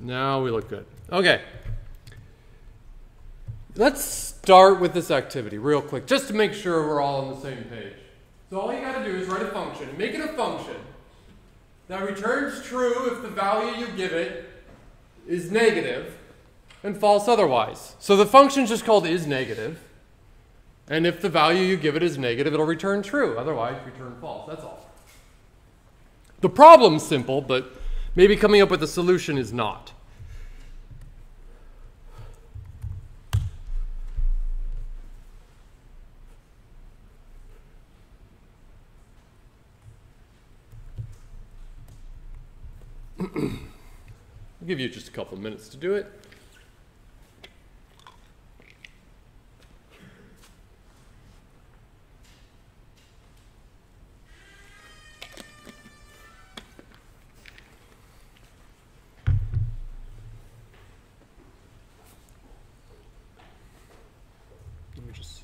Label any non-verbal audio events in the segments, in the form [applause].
Now we look good. Okay. Let's start with this activity real quick, just to make sure we're all on the same page. So all you got to do is write a function, make it a function that returns true if the value you give it is negative and false otherwise. So the function is just called isNegative. And if the value you give it is negative, it'll return true. Otherwise, return false. That's all. The problem's simple, but maybe coming up with a solution is not. [clears throat] I'll give you just a couple of minutes to do it. Let me just.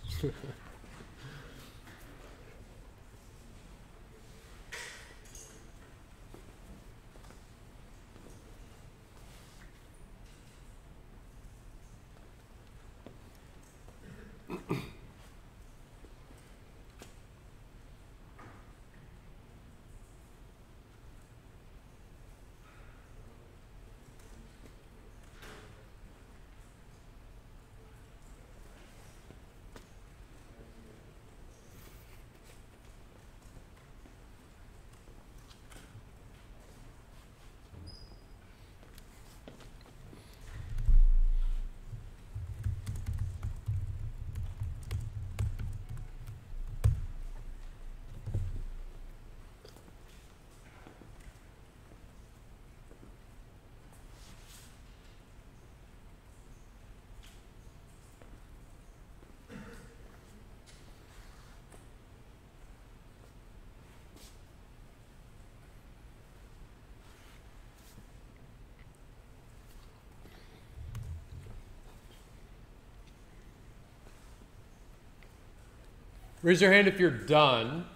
Raise your hand if you're done.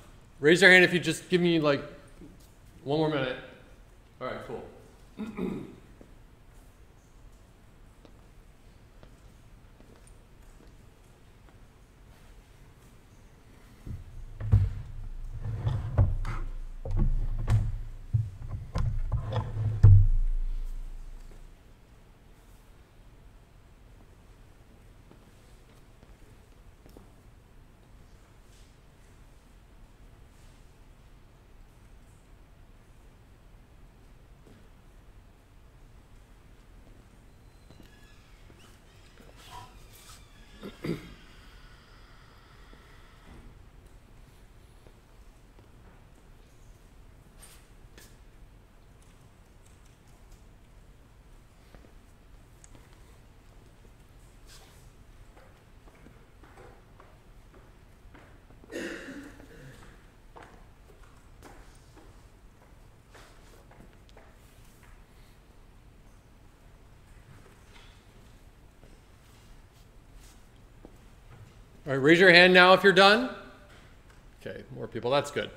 Raise your hand if you just give me like one more minute. All right, cool. [clears throat] All right, raise your hand now if you're done. Okay, more people. That's good.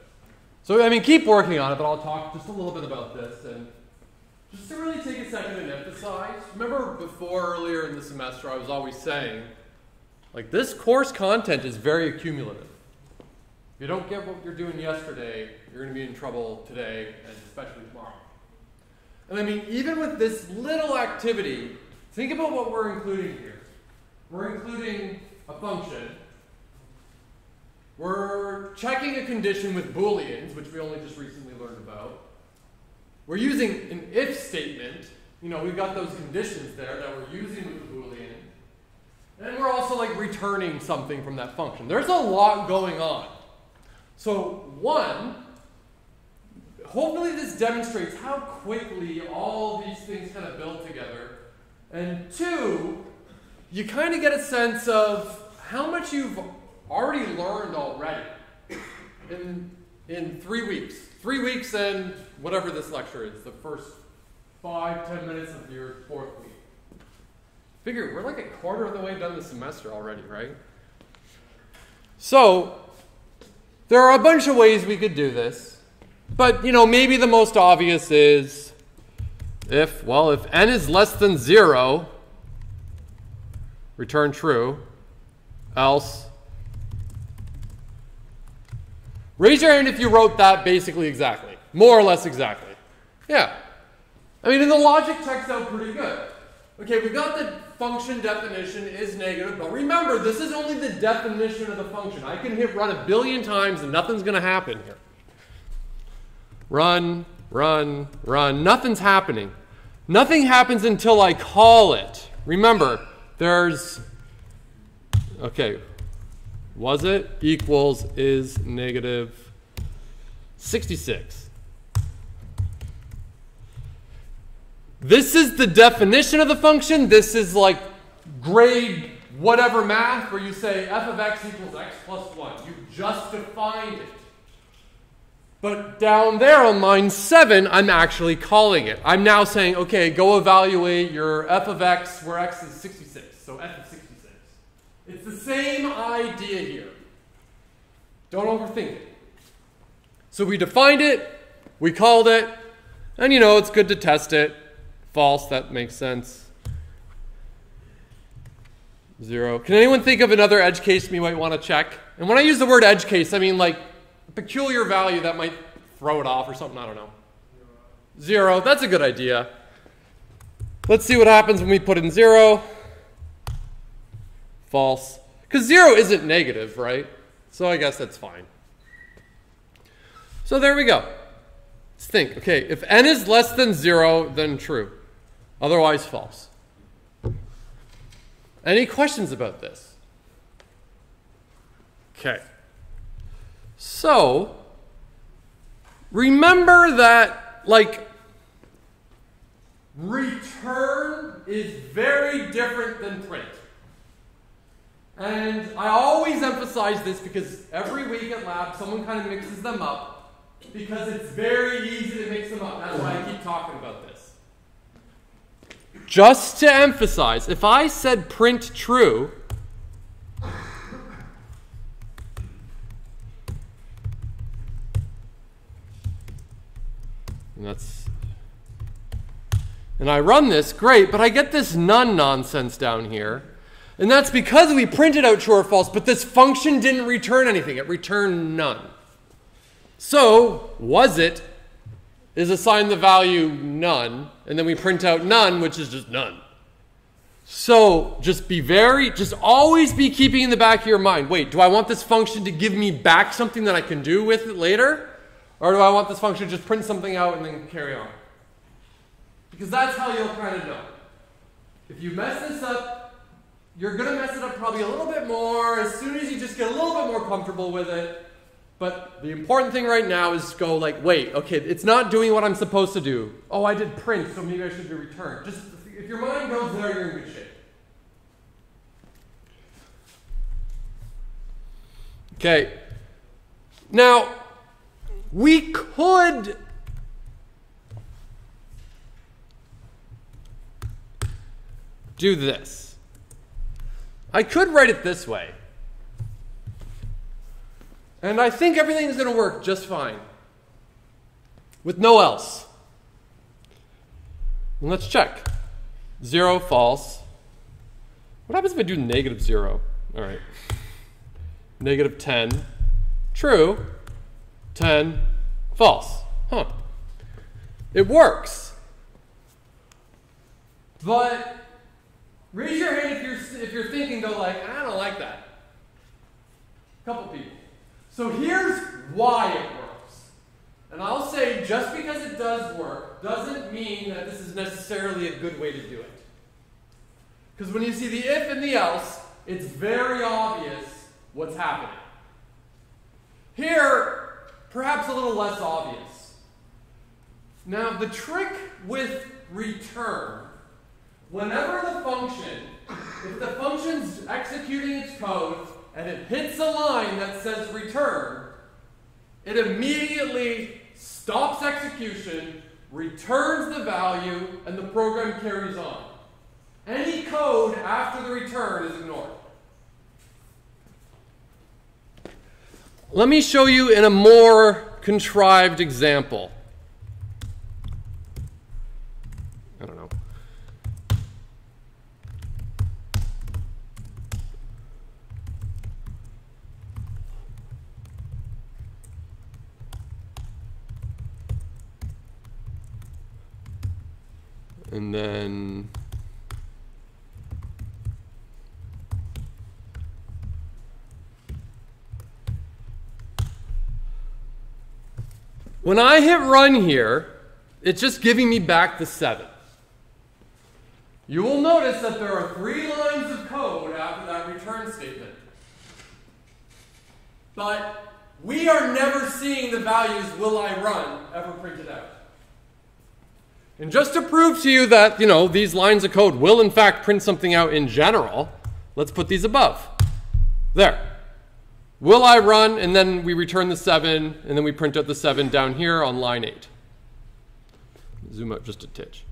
So, I mean, keep working on it, but I'll talk just a little bit about this. And just to really take a second and emphasize remember before earlier in the semester, I was always saying, like, this course content is very accumulative. If you don't get what you're doing yesterday, you're going to be in trouble today and especially tomorrow. And I mean, even with this little activity, think about what we're including here. We're including a function. We're checking a condition with booleans, which we only just recently learned about. We're using an if statement. You know, we've got those conditions there that we're using with the boolean. And we're also like returning something from that function. There's a lot going on. So, one, hopefully this demonstrates how quickly all these things kind of build together. And two, you kind of get a sense of how much you've already learned already in, in three weeks. Three weeks and whatever this lecture is, the first five, ten minutes of your fourth week. Figure, we're like a quarter of the way done the semester already, right? So, there are a bunch of ways we could do this. But, you know, maybe the most obvious is if, well, if n is less than 0, return true, else. Raise your hand if you wrote that basically exactly, more or less exactly. Yeah. I mean, and the logic checks out pretty good. Okay, we got the function definition is negative, but remember, this is only the definition of the function. I can hit run a billion times and nothing's going to happen here. Run, run, run. Nothing's happening. Nothing happens until I call it. Remember, there's, okay, was it equals is negative 66. This is the definition of the function. This is like grade whatever math where you say f of x equals x plus 1. You just defined it. But down there on line 7, I'm actually calling it. I'm now saying, okay, go evaluate your f of x where x is 66. So f of 66. It's the same idea here. Don't overthink it. So we defined it, we called it, and you know, it's good to test it. False, that makes sense. Zero. Can anyone think of another edge case we might want to check? And when I use the word edge case, I mean like a peculiar value that might throw it off or something, I don't know. Zero, that's a good idea. Let's see what happens when we put in zero. False. Because zero isn't negative, right? So I guess that's fine. So there we go. Let's think. Okay, if n is less than zero, then true. Otherwise, false. Any questions about this? Okay. So, remember that, like, return is very different than print. And I always emphasize this because every week at lab, someone kind of mixes them up because it's very easy to mix them up. That's why I keep talking about this. Just to emphasize, if I said print true, and that's and I run this, great, but I get this none nonsense down here. And that's because we printed out true or false, but this function didn't return anything. It returned none. So, was it is assign the value none, and then we print out none, which is just none. So just be very, just always be keeping in the back of your mind wait, do I want this function to give me back something that I can do with it later? Or do I want this function to just print something out and then carry on? Because that's how you'll kind of know. If you mess this up, you're going to mess it up probably a little bit more as soon as you just get a little bit more comfortable with it. But the important thing right now is go like, wait, okay, it's not doing what I'm supposed to do. Oh, I did print, so maybe I should do return. Just if your mind goes there, you're in good shape. Okay. Now, we could do this. I could write it this way. And I think everything's going to work just fine. With no else. And let's check. Zero, false. What happens if I do negative zero? All right. Negative 10, true. 10, false. Huh. It works. But raise your hand if you're, if you're thinking, though, like, I don't like that. A couple people. So here's why it works. And I'll say just because it does work doesn't mean that this is necessarily a good way to do it. Because when you see the if and the else, it's very obvious what's happening. Here, perhaps a little less obvious. Now, the trick with return, whenever the function, if the function's executing its code and it hits a line that says return, it immediately stops execution, returns the value, and the program carries on. Any code after the return is ignored. Let me show you in a more contrived example. And then When I hit run here, it's just giving me back the 7. You will notice that there are three lines of code after that return statement. But we are never seeing the values will I run ever printed out. And just to prove to you that, you know, these lines of code will in fact print something out in general, let's put these above. There. Will I run? And then we return the 7, and then we print out the 7 down here on line 8. Zoom out just a titch.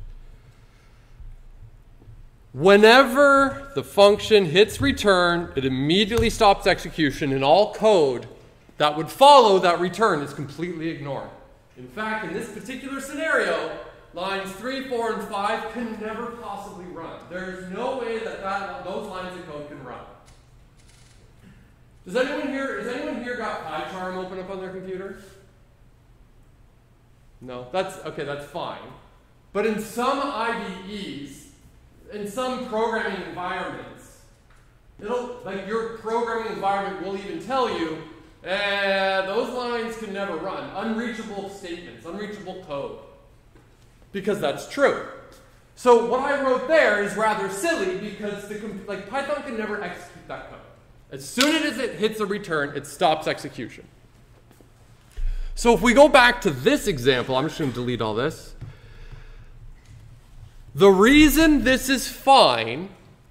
Whenever the function hits return, it immediately stops execution, and all code that would follow that return is completely ignored. In fact, in this particular scenario, lines 3, 4, and 5 can never possibly run. There is no way that, that those lines of code can run. Does anyone here, has anyone here got PyCharm open up on their computer? No? That's, okay, that's fine. But in some IDEs, in some programming environments, it'll, like your programming environment will even tell you, eh, those lines can never run. Unreachable statements, unreachable code. Because that's true. So what I wrote there is rather silly because the, like Python can never execute that code. As soon as it hits a return, it stops execution. So if we go back to this example, I'm just going to delete all this. The reason this is fine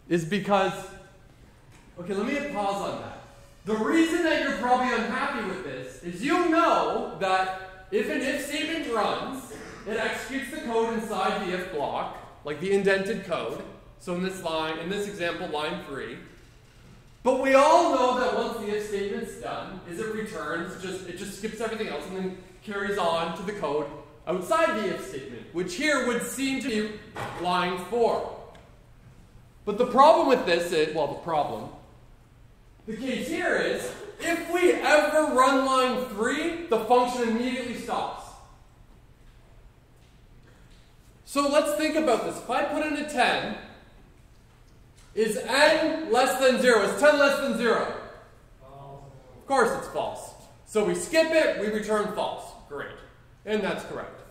is because, okay, let me pause on that. The reason that you're probably unhappy with this is you know that if an if statement runs, it executes the code inside the if block, like the indented code. So in this line, in this example, line 3, but we all know that once the if statement's done, is it returns, just it just skips everything else and then carries on to the code outside the if statement, which here would seem to be line 4. But the problem with this is, well, the problem, the case here is, if we ever run line 3, the function immediately stops. So let's think about this. If I put in a 10, is n less than 0? Is 10 less than 0? Of course it's false. So we skip it, we return false. Great. And that's correct.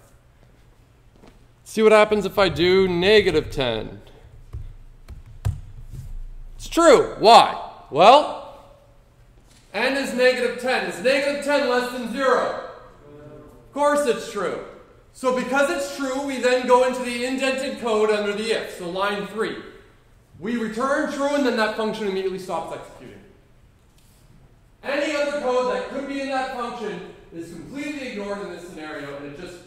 See what happens if I do negative 10. It's true. Why? Well, n is negative 10. Is negative 10 less than 0? Of course it's true. So because it's true, we then go into the indented code under the if, so line 3. We return true, and then that function immediately stops executing. Any other code that could be in that function is completely ignored in this scenario, and it just,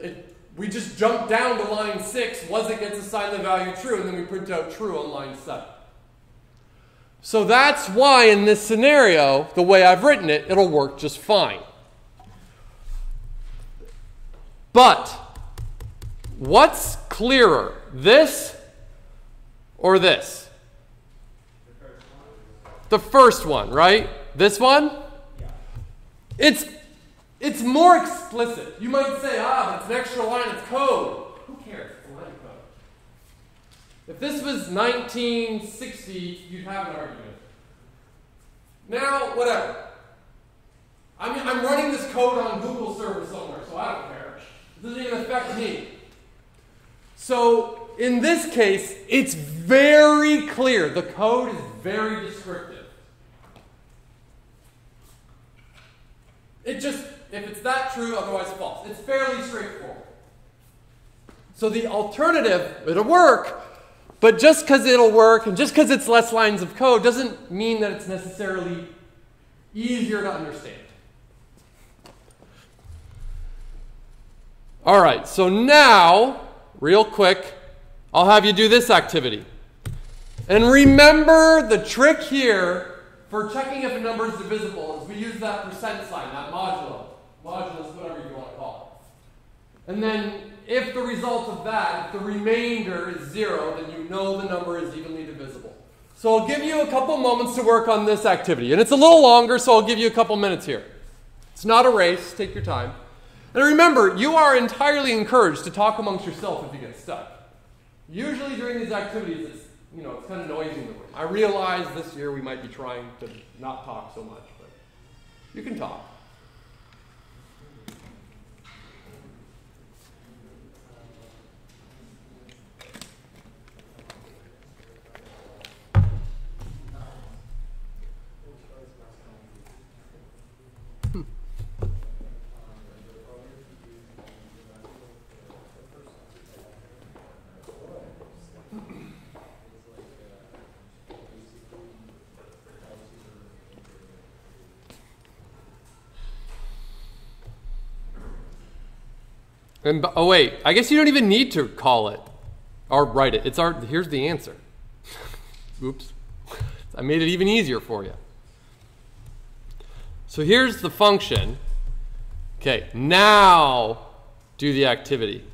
it, we just jump down to line 6 once it gets assigned the value true, and then we print out true on line 7. So that's why in this scenario, the way I've written it, it'll work just fine. But what's clearer, this or this? The first one, right? This one? It's it's more explicit. You might say, ah, but it's an extra line of code. Who cares? A line of code. If this was 1960, you'd have an argument. Now, whatever. I mean, I'm running this code on Google server somewhere, so I don't care. Doesn't even affect me. So in this case, it's very clear. The code is very descriptive. It just, if it's that true, otherwise false. It's fairly straightforward. So the alternative, it'll work, but just because it'll work and just because it's less lines of code doesn't mean that it's necessarily easier to understand. All right, so now, real quick, I'll have you do this activity. And remember the trick here for checking if a number is divisible is we use that percent sign, that modulo. Modulus, whatever you want to call it. And then if the result of that, if the remainder is zero, then you know the number is evenly divisible. So I'll give you a couple moments to work on this activity. And it's a little longer, so I'll give you a couple minutes here. It's not a race, take your time. And remember, you are entirely encouraged to talk amongst yourself if you get stuck. Usually during these activities, it's, you know, it's kind of noisy in the room. I realize this year we might be trying to not talk so much, but you can talk. And oh wait, I guess you don't even need to call it or write it. It's our here's the answer. [laughs] Oops. I made it even easier for you. So here's the function. Okay, now do the activity.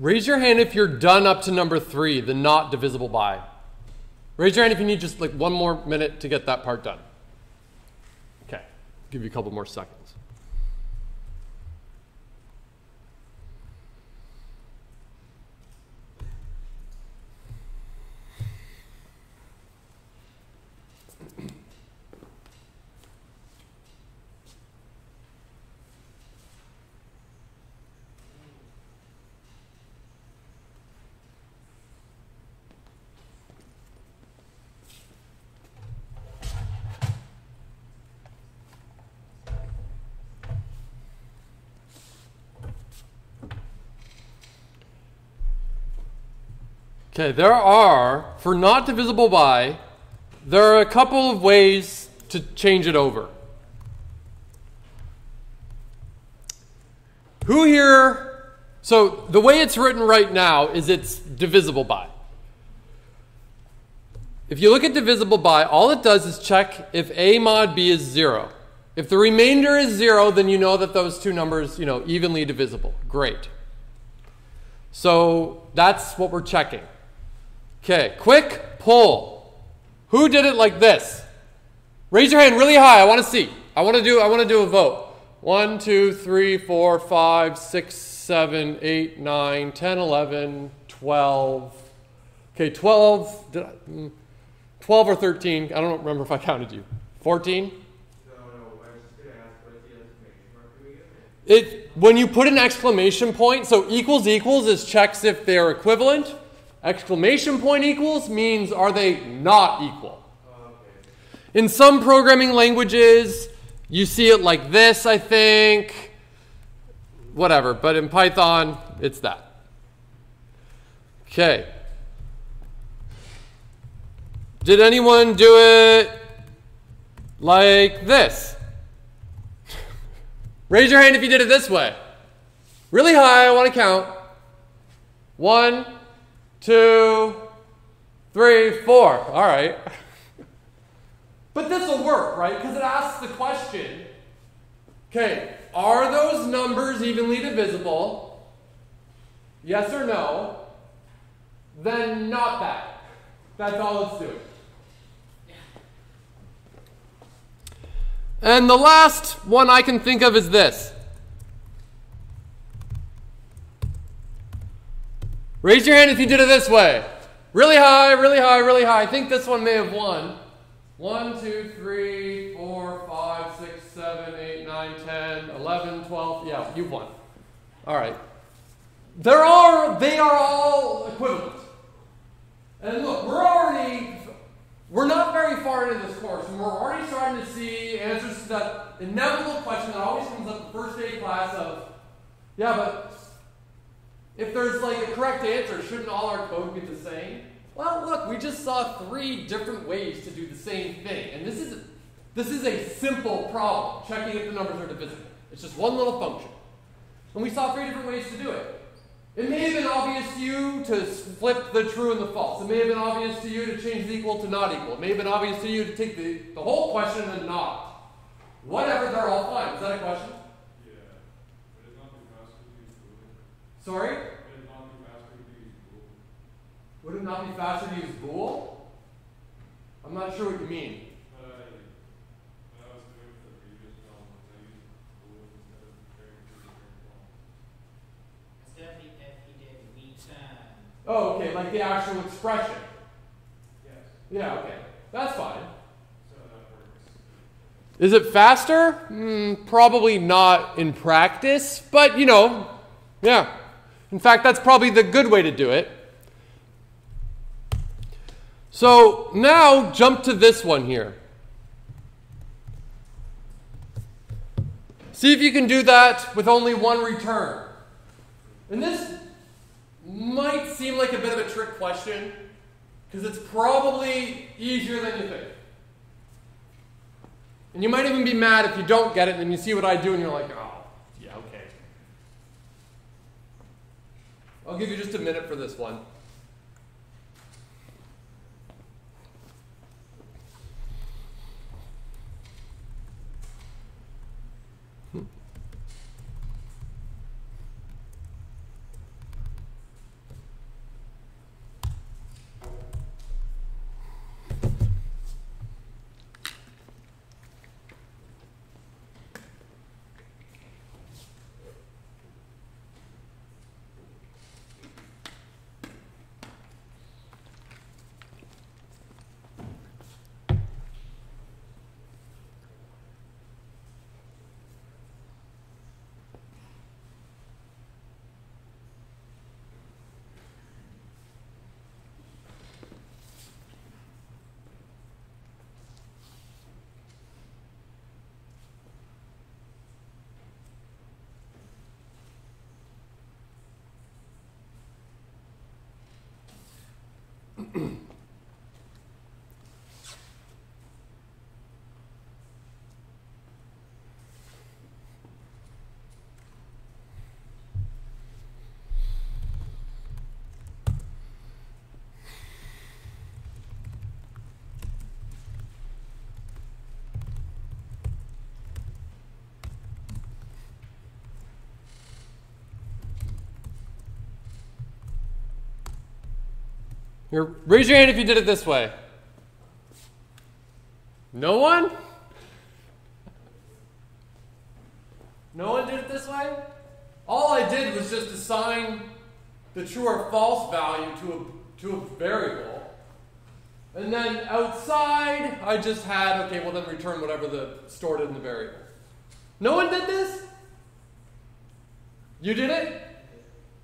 Raise your hand if you're done up to number three, the not divisible by. Raise your hand if you need just like one more minute to get that part done. Okay, give you a couple more seconds. Okay, there are, for not divisible by, there are a couple of ways to change it over. Who here, so the way it's written right now is it's divisible by. If you look at divisible by, all it does is check if a mod b is 0. If the remainder is 0, then you know that those two numbers, you know, evenly divisible. Great. So that's what we're checking. Okay, quick poll. Who did it like this? Raise your hand really high. I want to see. I want to do I want to do a vote. 1 2 3 4 5 6 7 8 9 10 11 12 Okay, 12 did I, mm, 12 or 13. I don't remember if I counted you. 14? It, when you put an exclamation point, so equals equals is checks if they're equivalent. Exclamation point equals means are they not equal. In some programming languages, you see it like this, I think. Whatever, but in Python, it's that. Okay. Did anyone do it like this? [laughs] Raise your hand if you did it this way. Really high, I want to count. One, two, three, four. All right. But this will work, right? Because it asks the question okay, are those numbers evenly divisible? Yes or no? Then not that. That's all it's doing. And the last one I can think of is this. Raise your hand if you did it this way. Really high, really high, really high. I think this one may have won. 1, 2, 3, 4, 5, 6, 7, 8, 9, 10, 11, 12. Yeah, you've won. All right. There are, they are all equivalent. And look, we're already we're not very far into this course, and we're already starting to see answers to that inevitable question that always comes up the first day of class of, yeah, but if there's like a correct answer, shouldn't all our code be the same? Well, look, we just saw three different ways to do the same thing, and this is this is a simple problem, checking if the numbers are divisible. It's just one little function. And we saw three different ways to do it. It may have been obvious to you to flip the true and the false. It may have been obvious to you to change the equal to not equal. It may have been obvious to you to take the, the whole question and not. Whatever, they're all fine. Is that a question? Yeah. Would it not be faster to use Boolean? Sorry? Would it not be faster to use Boolean? Would it not be faster to use bool? I'm not sure what you mean. But I, was doing the previous problems, I used Boolean instead of comparing two different problems. Instead of if he did we turn. Oh, okay, like the actual expression. Yes. Yeah, okay. That's fine. So that works. Is it faster? Hmm, probably not in practice, but you know, yeah. In fact, that's probably the good way to do it. So now jump to this one here. See if you can do that with only one return. And this might seem like a bit of a trick question because it's probably easier than you think. And you might even be mad if you don't get it and you see what I do and you're like, oh, yeah, okay. I'll give you just a minute for this one. Here, raise your hand if you did it this way. No one? No one did it this way? All I did was just assign the true or false value to a, to a variable. And then outside, I just had, okay, well then return whatever the stored in the variable. No one did this? You did it?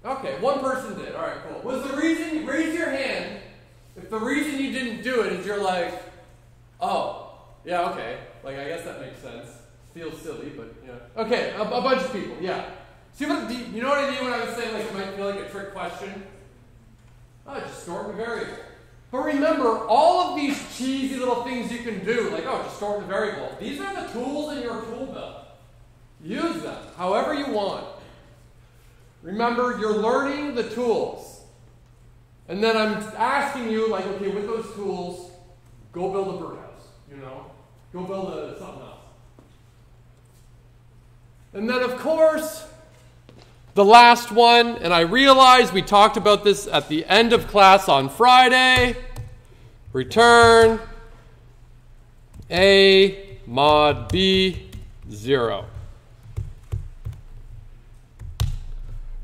Okay, one person did. All right, cool. Was the reason, raise your hand, if the reason you didn't do it is you're like, oh, yeah, okay. Like, I guess that makes sense. Feels silly, but yeah. Okay, a, a bunch of people, yeah. See what, you, you know what I mean when I was saying, like, it might feel like a trick question? Oh, just store the variable. But remember, all of these cheesy little things you can do, like, oh, just store the variable, these are the tools in your tool belt. Use them however you want. Remember, you're learning the tools. And then I'm asking you, like, okay, with those tools, go build a birdhouse, you know? Go build a, something else. And then, of course, the last one, and I realize we talked about this at the end of class on Friday. Return A mod B 0.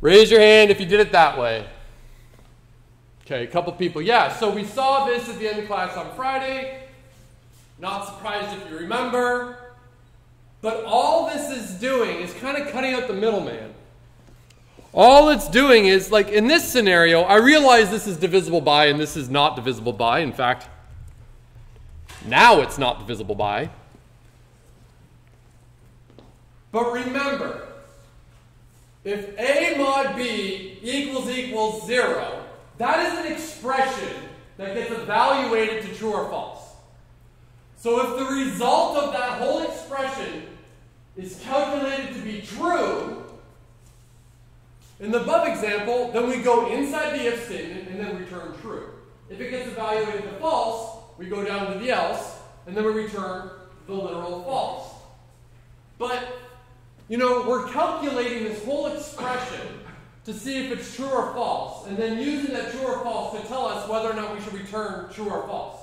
Raise your hand if you did it that way. Okay, a couple people. Yeah, so we saw this at the end of class on Friday. Not surprised if you remember. But all this is doing is kind of cutting out the middleman. All it's doing is, like in this scenario, I realize this is divisible by and this is not divisible by. In fact, now it's not divisible by. But remember, if A mod B equals equals 0, that is an expression that gets evaluated to true or false. So if the result of that whole expression is calculated to be true, in the above example, then we go inside the if statement and then return true. If it gets evaluated to false, we go down to the else, and then we return the literal false. But you know, we're calculating this whole expression to see if it's true or false, and then using that true or false to tell us whether or not we should return true or false.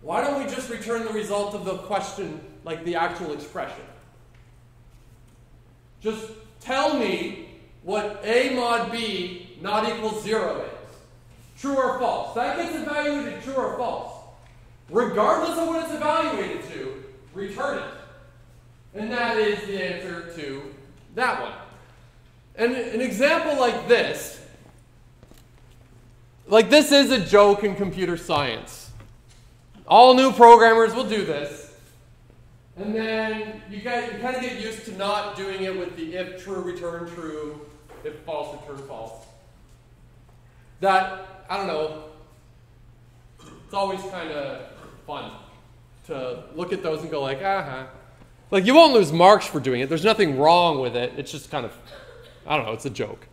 Why don't we just return the result of the question, like the actual expression? Just tell me what A mod B not equals 0 is. True or false. That gets evaluated true or false. Regardless of what it's evaluated to, return it. And that is the answer to that one. And an example like this, like this is a joke in computer science. All new programmers will do this. And then you, get, you kind of get used to not doing it with the if true, return true, if false, return false. That, I don't know, it's always kind of fun to look at those and go like, uh-huh. Like, you won't lose marks for doing it. There's nothing wrong with it. It's just kind of, I don't know, it's a joke.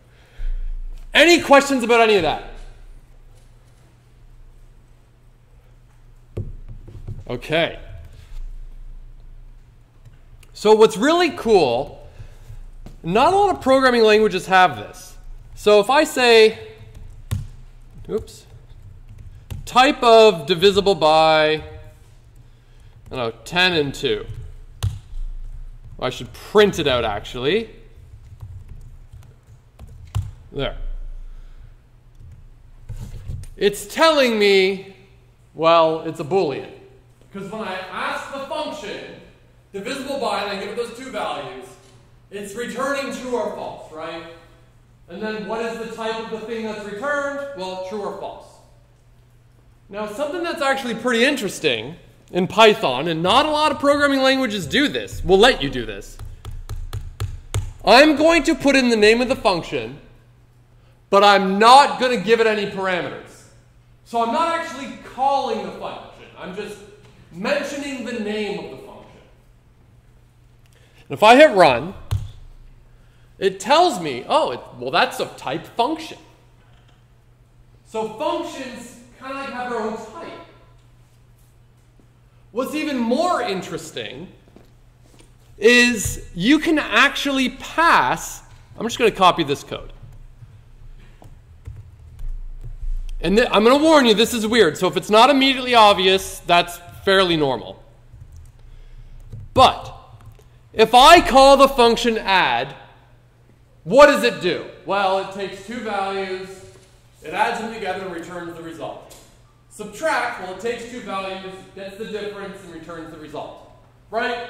Any questions about any of that? Okay. So, what's really cool, not a lot of programming languages have this. So, if I say, oops, type of divisible by, I don't know, 10 and 2. I should print it out actually. There. It's telling me, well, it's a Boolean. Because when I ask the function, divisible by, and I give it those two values, it's returning true or false, right? And then what is the type of the thing that's returned? Well, true or false. Now, something that's actually pretty interesting in Python, and not a lot of programming languages do this, will let you do this. I'm going to put in the name of the function, but I'm not going to give it any parameters. So I'm not actually calling the function, I'm just mentioning the name of the function. And if I hit run, it tells me, oh, it, well, that's a type function. So functions kind of like have their own type. What's even more interesting is you can actually pass. I'm just going to copy this code. And I'm going to warn you, this is weird. So if it's not immediately obvious, that's fairly normal. But if I call the function add, what does it do? Well, it takes two values, it adds them together and returns the result. Subtract, well, it takes two values, gets the difference, and returns the result. Right?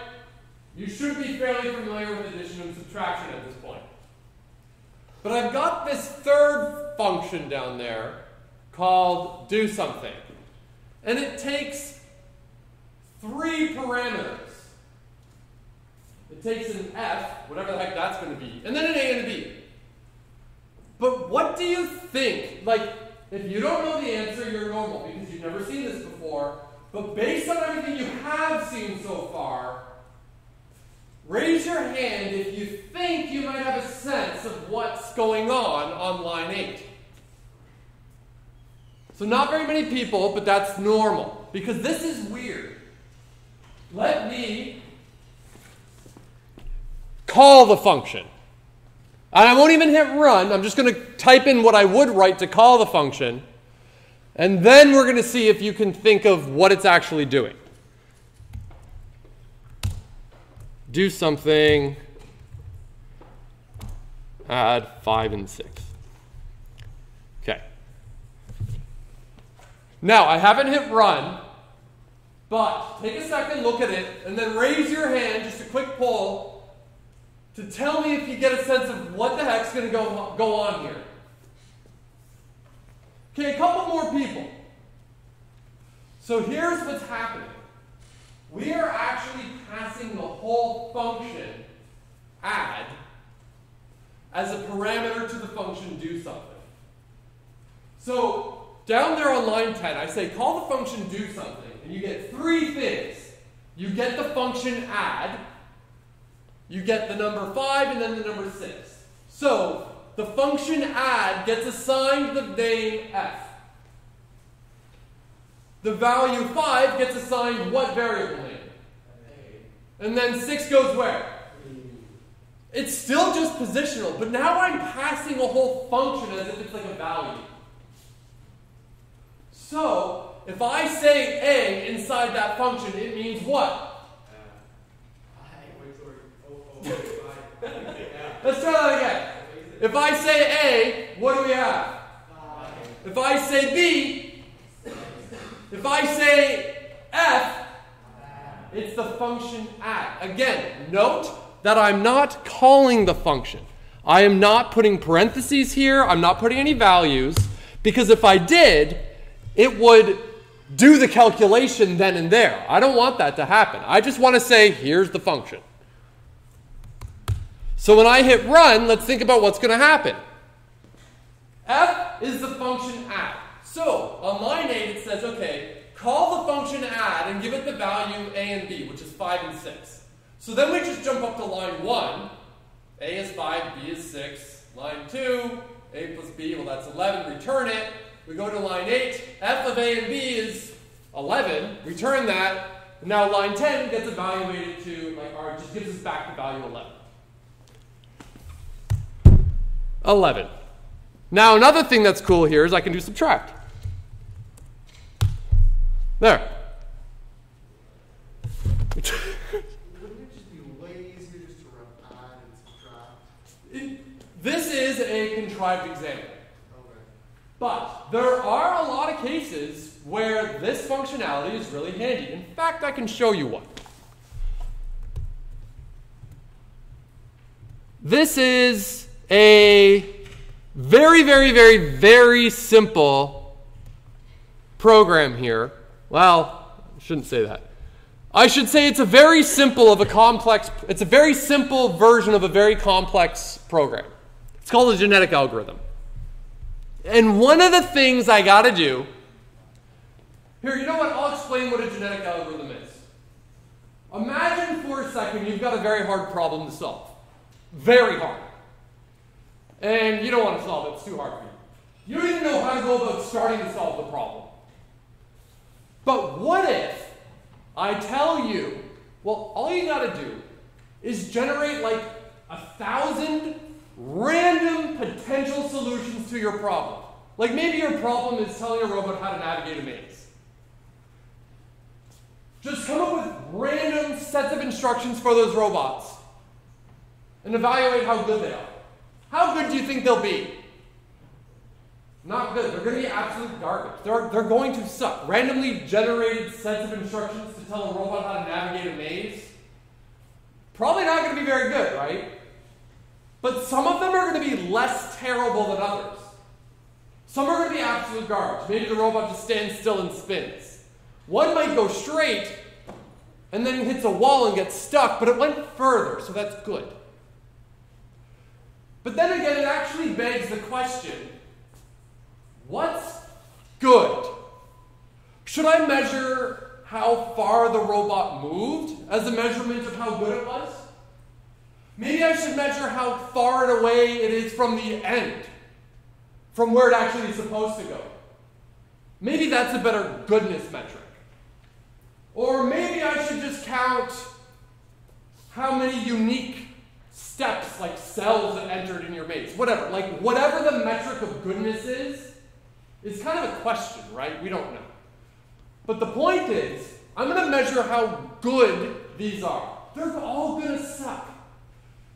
You should be fairly familiar with addition and subtraction at this point. But I've got this third function down there called do something. And it takes three parameters. It takes an f, whatever the heck that's going to be, and then an a and a b. But what do you think? Like, if you don't know the answer, you're normal because you've never seen this before. But based on everything you have seen so far, raise your hand if you think you might have a sense of what's going on on line 8. So, not very many people, but that's normal because this is weird. Let me call the function. And I won't even hit run. I'm just going to type in what I would write to call the function. And then we're going to see if you can think of what it's actually doing. Do something. Add 5 and 6. Okay. Now, I haven't hit run, but take a second, look at it, and then raise your hand, just a quick poll, to tell me if you get a sense of what the heck's going to go, go on here. Okay, a couple more people. So here's what's happening. We are actually passing the whole function add as a parameter to the function do something. So down there on line 10, I say call the function do something, and you get three things. You get the function add, you get the number 5, and then the number 6. So the function add gets assigned the name f. The value 5 gets assigned what variable name? And then 6 goes where? It's still just positional, but now I'm passing a whole function as if it's like a value. So, if I say a inside that function, it means what? Let's try that again. If I say A, what do we have? If I say B, if I say F, it's the function add. Again, note that I'm not calling the function. I am not putting parentheses here. I'm not putting any values because if I did, it would do the calculation then and there. I don't want that to happen. I just want to say, here's the function. So when I hit run, let's think about what's going to happen. f is the function add. So on line 8, it says, okay, call the function add and give it the value a and b, which is 5 and 6. So then we just jump up to line 1. a is 5, b is 6. Line 2, a plus b, well, that's 11. Return it. We go to line 8. f of a and b is 11. Return that. Now line 10 gets evaluated to, like, or just gives us back the value 11. 11. Now, another thing that's cool here is I can do subtract. There. Wouldn't it just be way easier just to run add and subtract? It- this is a contrived example. Okay. But there are a lot of cases where this functionality is really handy. In fact, I can show you one. This is a very, very, very, very simple program here. Well, I shouldn't say that. I should say it's a very simple of a complex, it's a very simple version of a very complex program. It's called a genetic algorithm. And one of the things I got to do here, you know what? I'll explain what a genetic algorithm is. Imagine for a second you've got a very hard problem to solve. Very hard. And you don't want to solve it, it's too hard for you. You don't even know how to go about starting to solve the problem. But what if I tell you, well, all you got to do is generate like a thousand random potential solutions to your problem. Like maybe your problem is telling a robot how to navigate a maze. Just come up with random sets of instructions for those robots and evaluate how good they are. How good do you think they'll be? Not good. They're going to be absolute garbage. They're, they're going to suck. Randomly generated sets of instructions to tell a robot how to navigate a maze? Probably not going to be very good, right? But some of them are going to be less terrible than others. Some are going to be absolute garbage. Maybe the robot just stands still and spins. One might go straight and then hits a wall and gets stuck, but it went further, so that's good. But then again, it actually begs the question what's good? Should I measure how far the robot moved as a measurement of how good it was? Maybe I should measure how far away it is from the end, from where it actually is supposed to go. Maybe that's a better goodness metric. Or maybe I should just count how many unique steps, like cells that entered in your maze. Whatever. Like, whatever the metric of goodness is, is kind of a question, right? We don't know. But the point is, I'm going to measure how good these are. They're all going to suck.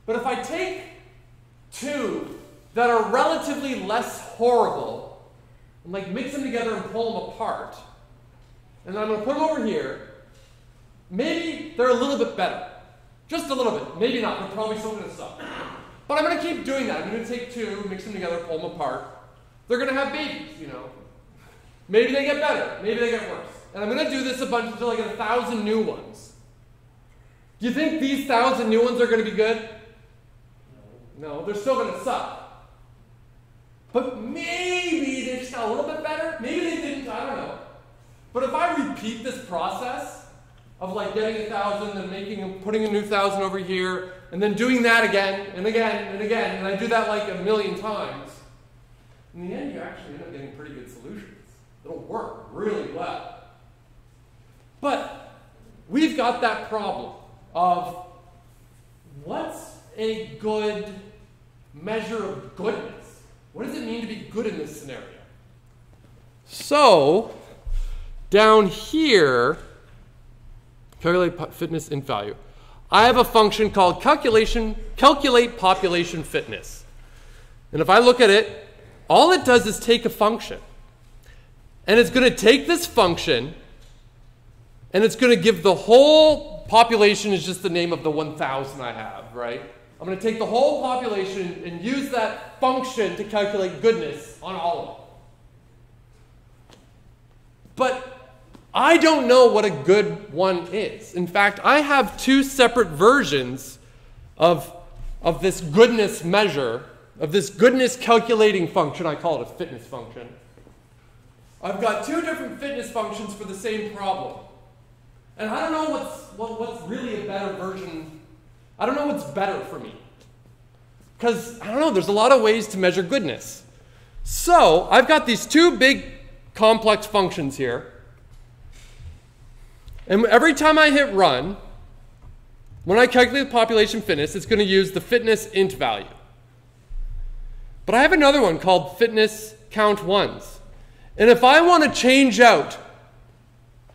But if I take two that are relatively less horrible, and like mix them together and pull them apart, and I'm going to put them over here, maybe they're a little bit better. Just a little bit. Maybe not. They're probably still going to suck. But I'm going to keep doing that. I'm going to take two, mix them together, pull them apart. They're going to have babies, you know. Maybe they get better. Maybe they get worse. And I'm going to do this a bunch until I get a thousand new ones. Do you think these thousand new ones are going to be good? No, they're still going to suck. But maybe they just got a little bit better. Maybe they didn't. I don't know. But if I repeat this process of like getting a thousand and making putting a new thousand over here and then doing that again and again and again, and I do that like a million times, in the end you actually end up getting pretty good solutions. It'll work really well. But we've got that problem of what's a good measure of goodness? What does it mean to be good in this scenario? So, down here, calculate fitness in value. I have a function called calculation calculate population fitness. And if I look at it, all it does is take a function. And it's going to take this function and it's going to give the whole population is just the name of the 1000 I have, right? I'm going to take the whole population and use that function to calculate goodness on all of them. But I don't know what a good one is. In fact, I have two separate versions of, of this goodness measure, of this goodness calculating function. I call it a fitness function. I've got two different fitness functions for the same problem. And I don't know what's, what, what's really a better version. I don't know what's better for me. Because, I don't know, there's a lot of ways to measure goodness. So, I've got these two big complex functions here. And every time I hit run, when I calculate the population fitness, it's going to use the fitness int value. But I have another one called fitness count ones. And if I want to change out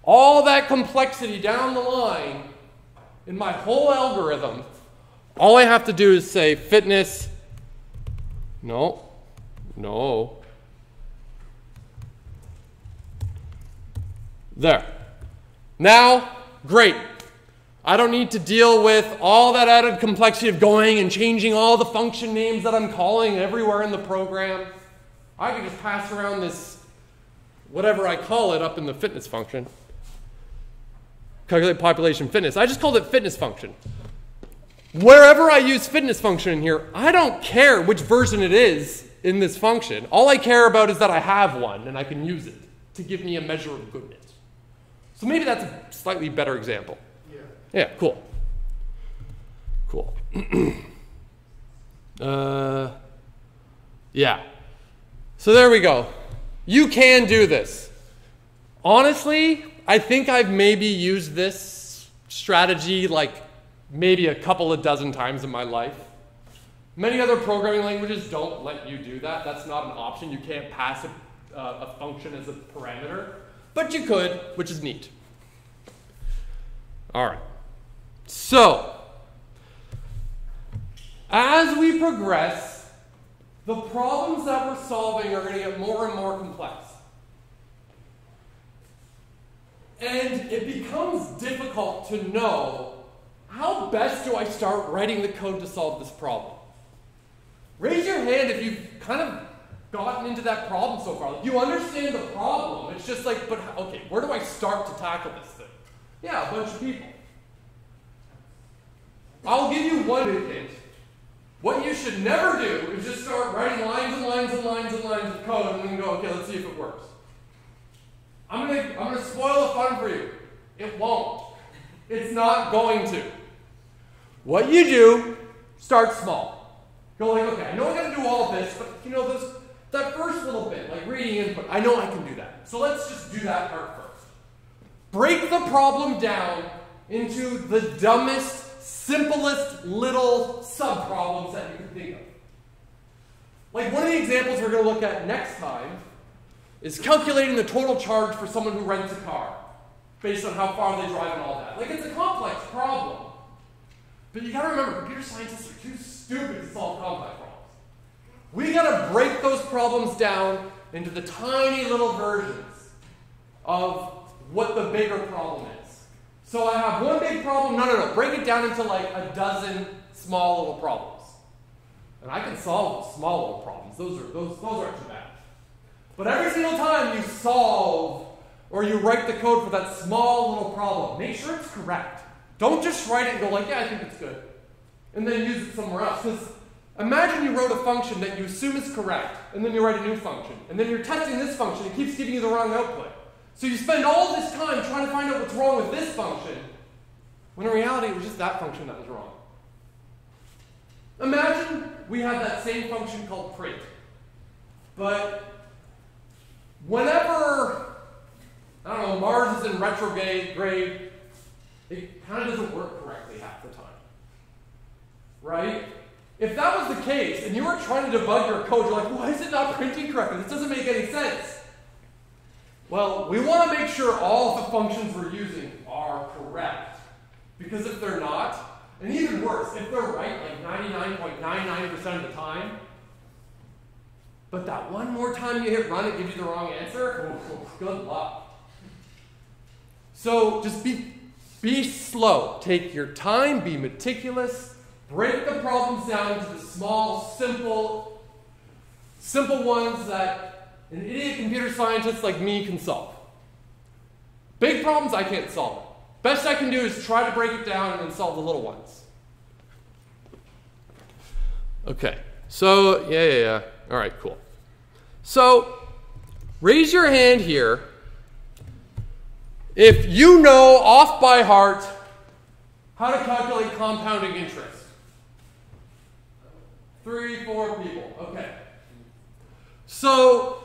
all that complexity down the line in my whole algorithm, all I have to do is say fitness. No, no. There. Now, great. I don't need to deal with all that added complexity of going and changing all the function names that I'm calling everywhere in the program. I can just pass around this, whatever I call it, up in the fitness function calculate population fitness. I just called it fitness function. Wherever I use fitness function in here, I don't care which version it is in this function. All I care about is that I have one and I can use it to give me a measure of goodness. So maybe that's a slightly better example. Yeah. Yeah, cool. Cool. [clears throat] uh, yeah. So there we go. You can do this. Honestly, I think I've maybe used this strategy like maybe a couple of dozen times in my life. Many other programming languages don't let you do that. That's not an option. You can't pass a, uh, a function as a parameter, but you could, which is neat. All right. So, as we progress, the problems that we're solving are going to get more and more complex. And it becomes difficult to know how best do I start writing the code to solve this problem. Raise your hand if you've kind of gotten into that problem so far. Like you understand the problem. It's just like, but okay, where do I start to tackle this thing? Yeah, a bunch of people. I'll give you one hint. What you should never do is just start writing lines and lines and lines and lines of code and then go, okay, let's see if it works. I'm gonna, I'm gonna spoil the fun for you. It won't. It's not going to. What you do, start small. Go like, okay, I know I gotta do all this, but you know, this, that first little bit, like reading input, I know I can do that. So let's just do that part first. Break the problem down into the dumbest, simplest little subproblems that you can think of. Like one of the examples we're gonna look at next time is calculating the total charge for someone who rents a car based on how far they drive and all that. Like it's a complex problem. But you gotta remember, computer scientists are too stupid to solve complex problems. We gotta break those problems down into the tiny little versions of what the bigger problem is. So I have one big problem, no, no, no, break it down into like a dozen small little problems. And I can solve small little problems. Those are those those aren't too bad. But every single time you solve or you write the code for that small little problem, make sure it's correct. Don't just write it and go like, yeah, I think it's good. And then use it somewhere else. Because imagine you wrote a function that you assume is correct, and then you write a new function. And then you're testing this function, it keeps giving you the wrong output. So you spend all this time trying to find out what's wrong with this function, when in reality it was just that function that was wrong. Imagine we had that same function called print. But whenever, I don't know, Mars is in retrograde, it kind of doesn't work correctly half the time. Right? If that was the case, and you were trying to debug your code, you're like, why is it not printing correctly? This doesn't make any sense. Well, we want to make sure all the functions we're using are correct. Because if they're not, and even worse, if they're right like 99.99% of the time, but that one more time you hit run, it gives you the wrong answer, [laughs] good luck. So just be, be slow. Take your time, be meticulous, break the problems down into the small, simple, simple ones that an idiot computer scientist like me can solve. Big problems, I can't solve. Best I can do is try to break it down and then solve the little ones. Okay, so yeah, yeah, yeah. All right, cool. So raise your hand here if you know off by heart how to calculate compounding interest. Three, four people. Okay. So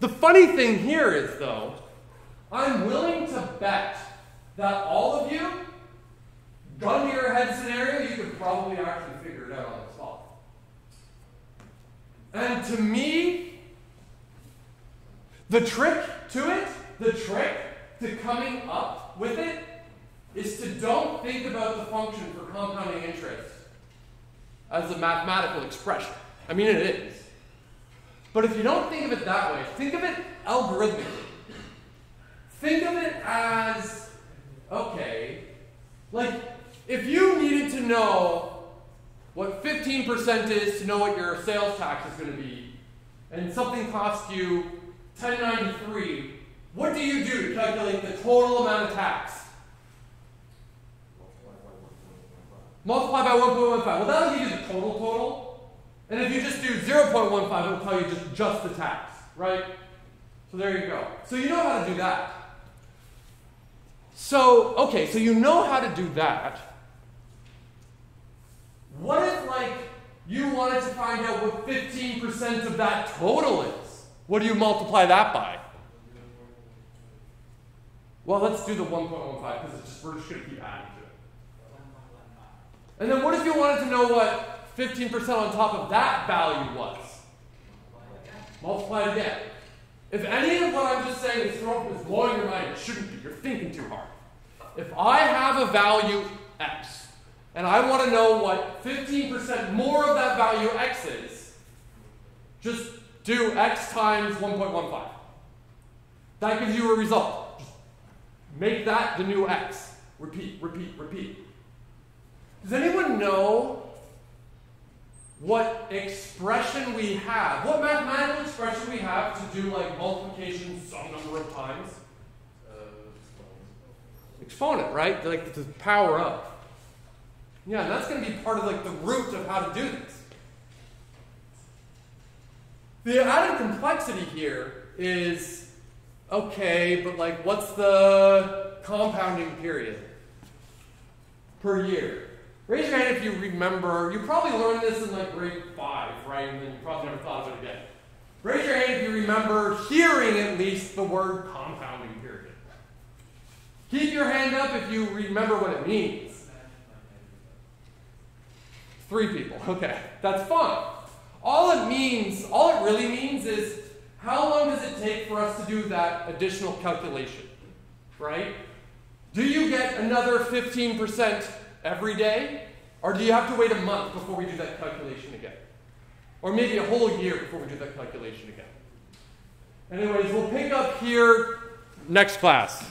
the funny thing here is, though, I'm willing to bet that all of you, gun to your head scenario, you could probably actually figure it out on the spot. And to me, the trick to it, the trick to coming up with it, is to don't think about the function for compounding interest as a mathematical expression. I mean, it is. But if you don't think of it that way, think of it algorithmically. Think of it as okay, like if you needed to know what 15% is to know what your sales tax is going to be, and something costs you 1093, what do you do to calculate the total amount of tax? Multiply by 1.15. Well, that'll give you the total total. And if you just do 0.15, it'll tell you just, just the tax, right? So there you go. So you know how to do that. So, okay, so you know how to do that. What if, like, you wanted to find out what 15% of that total is? What do you multiply that by? Well, let's do the 1.15 because it's just, we're just going to keep adding to it. One point one five. And then what if you wanted to know what 15% on top of that value was? Multiply it again. If any of what I'm just saying is, is blowing your mind, it shouldn't be. You're thinking too hard. If I have a value x, and I want to know what 15% more of that value x is, just do x times 1.15. That gives you a result. Just make that the new x. Repeat, repeat, repeat. Does anyone know what expression we have, what mathematical expression we have to do like multiplication some number of times? Uh, Exponent, right? Like the power of. Yeah, and that's going to be part of like the root of how to do this. The added complexity here is okay, but like what's the compounding period per year? Raise your hand if you remember. You probably learned this in like grade five, right? And then you probably never thought of it again. Raise your hand if you remember hearing at least the word compounding period. Keep your hand up if you remember what it means. Three people. Okay, that's fine. All it means, all it really means is how long does it take for us to do that additional calculation? Right? Do you get another 15% every day? Or do you have to wait a month before we do that calculation again? Or maybe a whole year before we do that calculation again? Anyways, we'll pick up here next class.